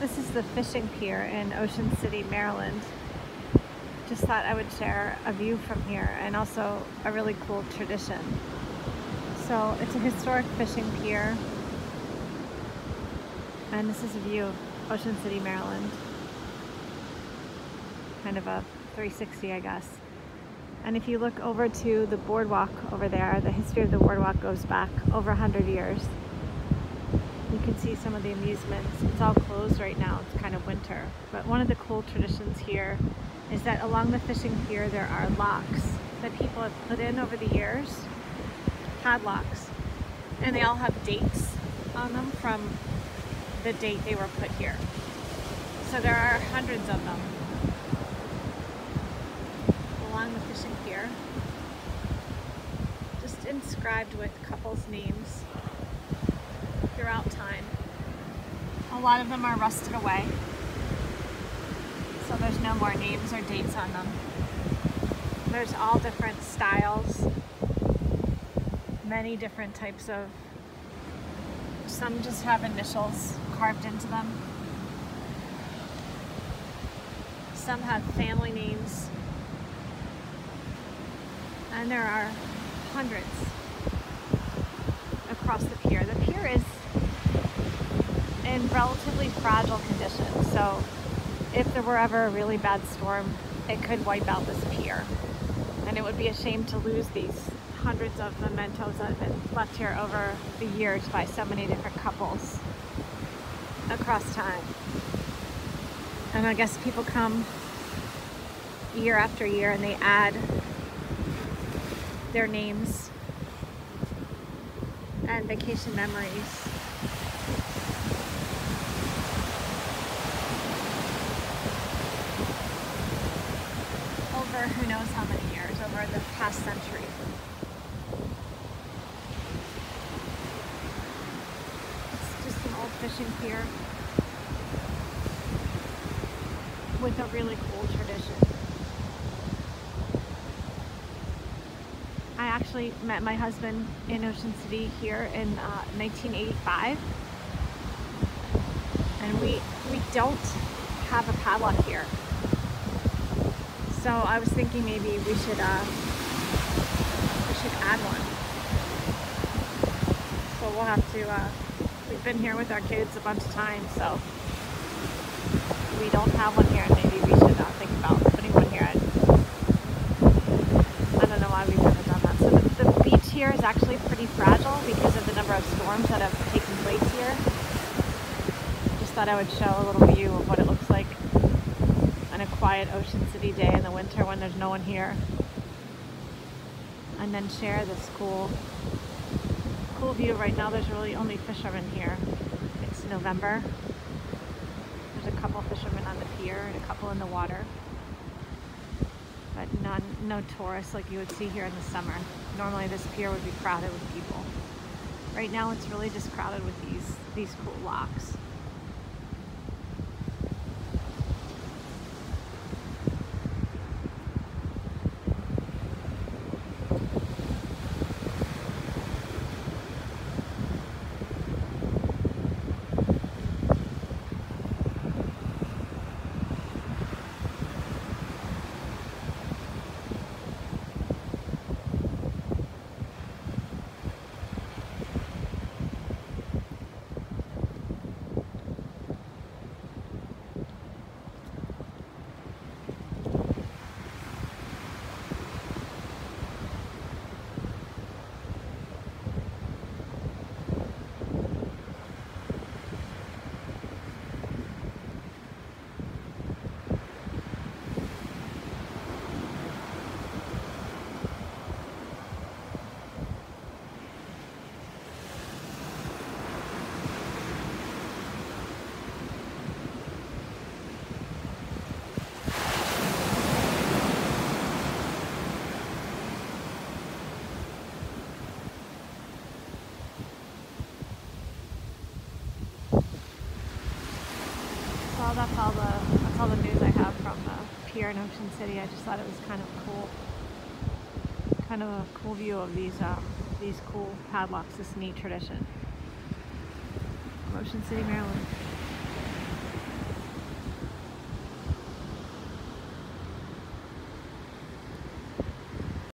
This is the fishing pier in Ocean City, Maryland. Just thought I would share a view from here and also a really cool tradition. So it's a historic fishing pier and this is a view of Ocean City, Maryland. Kind of a 360 I guess. And if you look over to the boardwalk over there, the history of the boardwalk goes back over 100 years. You can see some of the amusements. It's all closed right now. It's kind of winter. But one of the cool traditions here is that along the fishing pier there are locks that people have put in over the years, padlocks, and they all have dates on them from the date they were put here. So there are hundreds of them along the fishing pier, just inscribed with couples' names throughout time. A lot of them are rusted away, so there's no more names or dates on them. There's all different styles, many different types of, some just have initials carved into them. Some have family names. And there are hundreds across the pier. The pier is in relatively fragile condition. So if there were ever a really bad storm, it could wipe out this pier. And it would be a shame to lose these hundreds of mementos that have been left here over the years by so many different couples across time. And I guess people come year after year and they add their names and vacation memories over who knows how many years, over the past century. It's just an old fishing pier with a really cool tradition. I actually met my husband in Ocean City here in uh, 1985 and we we don't have a padlock here so I was thinking maybe we should uh, we should add one. So we'll have to. Uh, we've been here with our kids a bunch of times, so we don't have one here, and maybe we should uh, think about putting one here. I don't know why we've never done that. So the, the beach here is actually pretty fragile because of the number of storms that have taken place here. Just thought I would show a little view of what it looks like quiet Ocean City day in the winter when there's no one here. And then share this cool, cool view. Right now there's really only fishermen here. It's November. There's a couple fishermen on the pier and a couple in the water. But none, no tourists like you would see here in the summer. Normally this pier would be crowded with people. Right now it's really just crowded with these, these cool locks. well, that's all the that's all the news I have from the pier in Ocean City. I just thought it was kind of cool, kind of a cool view of these um, these cool padlocks, this neat tradition. Ocean City, Maryland.